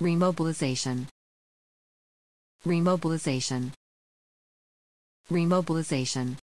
Remobilization. Remobilization. Remobilization.